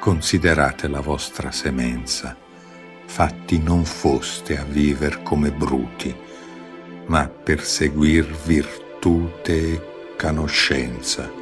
considerate la vostra semenza, fatti non foste a viver come bruti, ma per seguir virtute e conoscenza